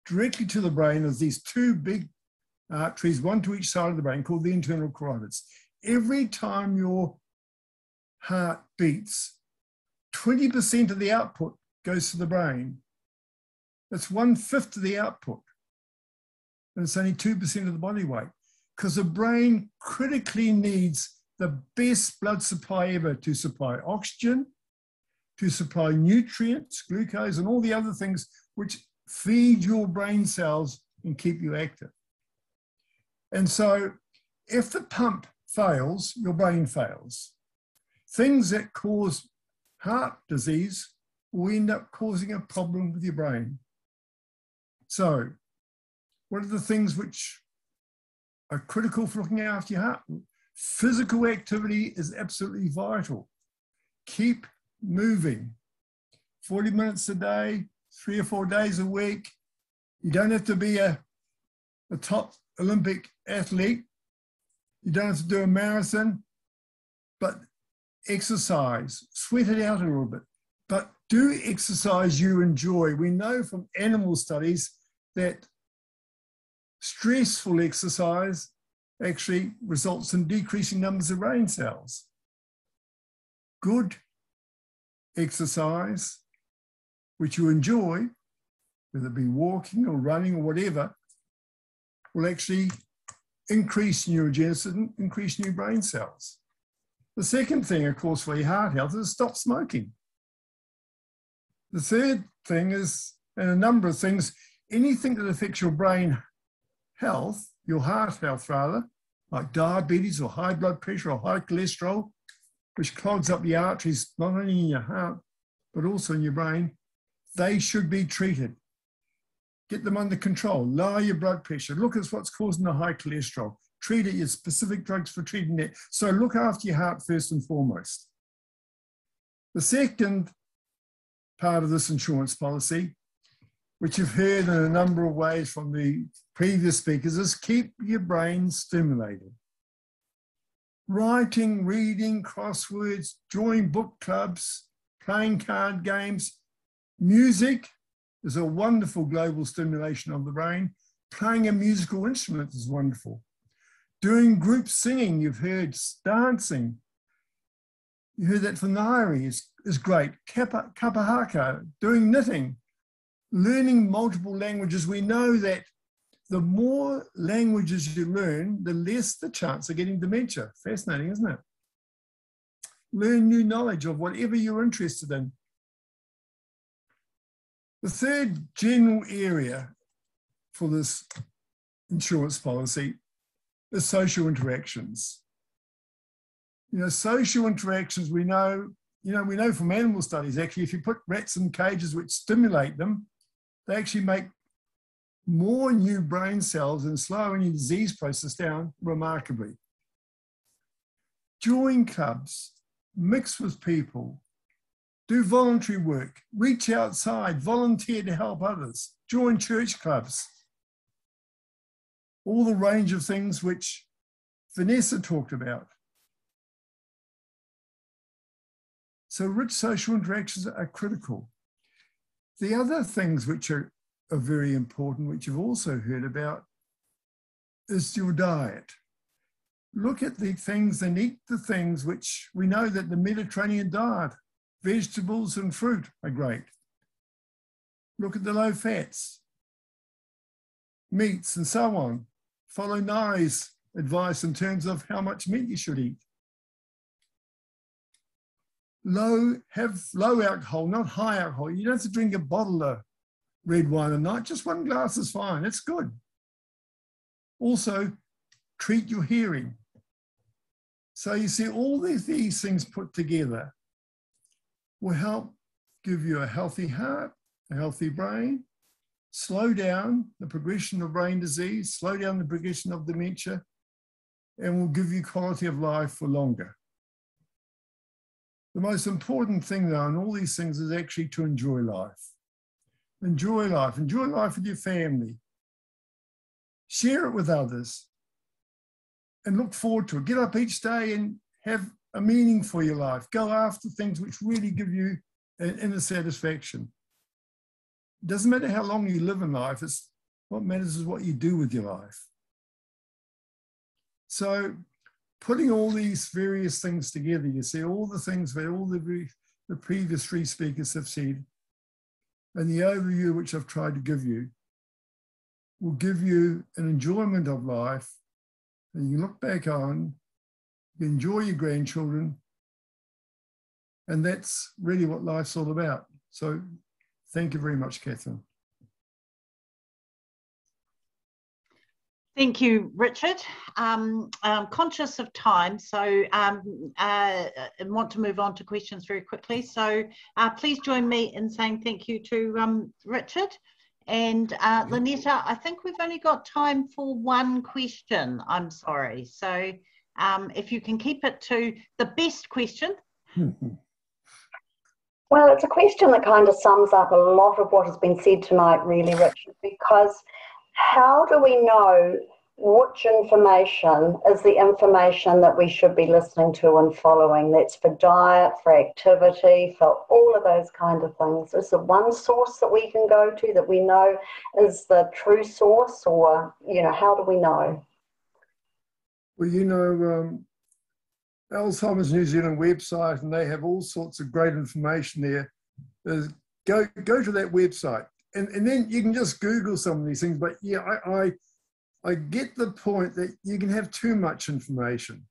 directly to the brain is these two big uh, arteries, one to each side of the brain, called the internal carotids. Every time your heart beats, 20% of the output goes to the brain. That's one fifth of the output. And it's only 2% of the body weight because the brain critically needs the best blood supply ever to supply oxygen, to supply nutrients, glucose, and all the other things which feed your brain cells and keep you active. And so if the pump fails, your brain fails. Things that cause heart disease will end up causing a problem with your brain. So, what are the things which are critical for looking after your heart? Physical activity is absolutely vital. Keep moving. 40 minutes a day, three or four days a week. You don't have to be a, a top Olympic athlete. You don't have to do a marathon, but exercise, sweat it out a little bit. But do exercise you enjoy. We know from animal studies that stressful exercise actually results in decreasing numbers of brain cells. Good exercise, which you enjoy, whether it be walking or running or whatever, will actually increase neurogenesis and increase new brain cells. The second thing, of course, for your heart health is stop smoking. The third thing is, and a number of things, anything that affects your brain health, your heart health rather, like diabetes or high blood pressure or high cholesterol, which clogs up the arteries not only in your heart, but also in your brain, they should be treated get them under control, lower your blood pressure, look at what's causing the high cholesterol, treat it, Use specific drugs for treating it. So look after your heart first and foremost. The second part of this insurance policy, which you've heard in a number of ways from the previous speakers, is keep your brain stimulated. Writing, reading, crosswords, join book clubs, playing card games, music, is a wonderful global stimulation of the brain. Playing a musical instrument is wonderful. Doing group singing, you've heard dancing. You heard that from Ngaire is, is great. Kapa, haka, doing knitting, learning multiple languages. We know that the more languages you learn, the less the chance of getting dementia. Fascinating, isn't it? Learn new knowledge of whatever you're interested in. The third general area for this insurance policy is social interactions. You know, social interactions we know you know, we know from animal studies actually, if you put rats in cages which stimulate them, they actually make more new brain cells and slow any disease process down remarkably. Join clubs, mix with people, do voluntary work, reach outside, volunteer to help others, join church clubs. All the range of things which Vanessa talked about. So rich social interactions are critical. The other things which are, are very important, which you've also heard about, is your diet. Look at the things and eat the things which we know that the Mediterranean diet, vegetables and fruit are great. Look at the low fats, meats and so on. Follow Nai's advice in terms of how much meat you should eat low, have low alcohol, not high alcohol. You don't have to drink a bottle of red wine a night. Just one glass is fine. It's good. Also, treat your hearing. So you see, all these, these things put together will help give you a healthy heart, a healthy brain, slow down the progression of brain disease, slow down the progression of dementia, and will give you quality of life for longer. The most important thing, though, in all these things is actually to enjoy life. Enjoy life. Enjoy life with your family. Share it with others and look forward to it. Get up each day and have a meaning for your life. Go after things which really give you an inner satisfaction. It doesn't matter how long you live in life, it's what matters is what you do with your life. So putting all these various things together, you see all the things that all the, the previous three speakers have said, and the overview which I've tried to give you will give you an enjoyment of life and you look back on, you enjoy your grandchildren, and that's really what life's all about. So thank you very much, Catherine. Thank you, Richard. Um, I'm conscious of time, so um, uh, I want to move on to questions very quickly. So uh, please join me in saying thank you to um, Richard. And uh, Lynetta, I think we've only got time for one question. I'm sorry. So um, if you can keep it to the best question. Well, it's a question that kind of sums up a lot of what has been said tonight, really, Richard, because how do we know which information is the information that we should be listening to and following? That's for diet, for activity, for all of those kind of things. Is there one source that we can go to that we know is the true source, or you know, how do we know? Well, you know, um, Alzheimer's New Zealand website, and they have all sorts of great information there. Is go go to that website and, and then you can just Google some of these things. But yeah, I, I, I get the point that you can have too much information.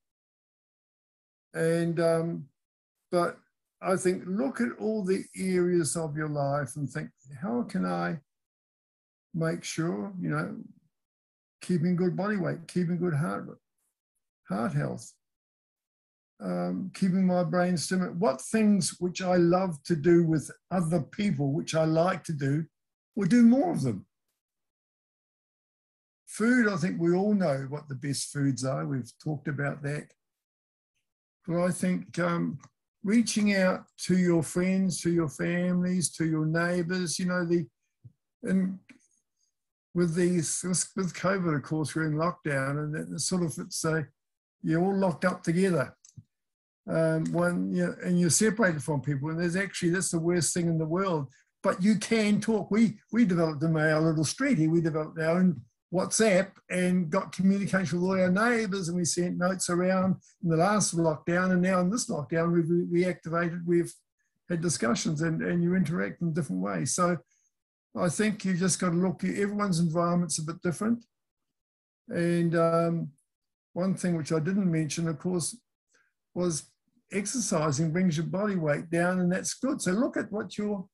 And, um, but I think look at all the areas of your life and think, how can I make sure, you know, keeping good body weight, keeping good heart, heart health, um, keeping my brain stimulated, what things which I love to do with other people, which I like to do, We'll do more of them. Food, I think we all know what the best foods are. We've talked about that. But I think um, reaching out to your friends, to your families, to your neighbours, you know, the and with these with COVID, of course, we're in lockdown, and it's sort of it's a you're all locked up together. Um, one, you know, and you're separated from people, and there's actually that's the worst thing in the world but you can talk. We we developed in our little street here. We developed our own WhatsApp and got communication with all our neighbours, and we sent notes around in the last lockdown, and now in this lockdown we've reactivated. We've had discussions, and and you interact in different ways. So I think you just got to look. Everyone's environment's a bit different, and um, one thing which I didn't mention, of course, was exercising brings your body weight down, and that's good. So look at what your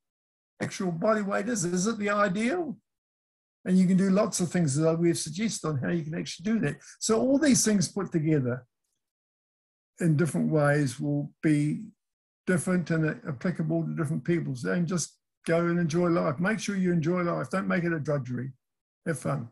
actual body weight is. Is it the ideal? And you can do lots of things that we've suggested on how you can actually do that. So all these things put together in different ways will be different and uh, applicable to different people. So and just go and enjoy life. Make sure you enjoy life. Don't make it a drudgery. Have fun.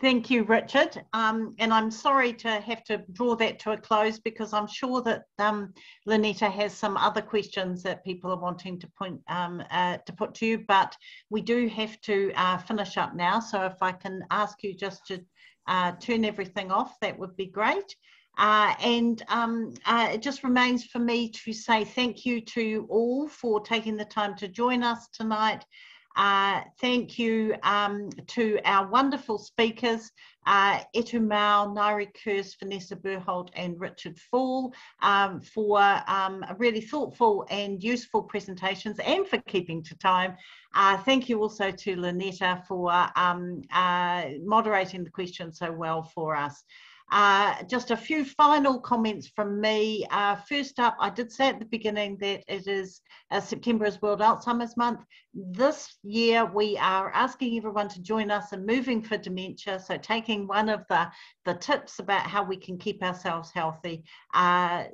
Thank you, Richard. Um, and I'm sorry to have to draw that to a close because I'm sure that um, Lynetta has some other questions that people are wanting to point um, uh, to put to you, but we do have to uh, finish up now. So if I can ask you just to uh, turn everything off, that would be great. Uh, and um, uh, it just remains for me to say thank you to all for taking the time to join us tonight. Uh, thank you um, to our wonderful speakers, uh, Etu Ma'u, Ngaire Kerse, Vanessa Burholt and Richard Faull um, for um, really thoughtful and useful presentations and for keeping to time. Uh, thank you also to Lynetta for um, uh, moderating the questions so well for us. Uh, just a few final comments from me. Uh, first up, I did say at the beginning that it is uh, September is World Alzheimer's Month. This year, we are asking everyone to join us in moving for dementia. So, taking one of the, the tips about how we can keep ourselves healthy. Uh,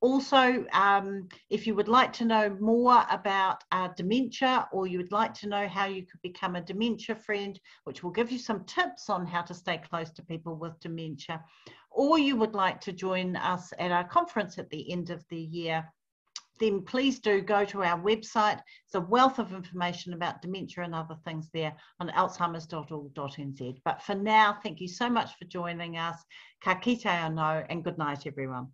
also, um, if you would like to know more about uh, dementia or you would like to know how you could become a dementia friend, which will give you some tips on how to stay close to people with dementia, or you would like to join us at our conference at the end of the year, then please do go to our website. It's a wealth of information about dementia and other things there on alzheimers.org.nz. But for now, thank you so much for joining us. Ka kite anō and good night, everyone.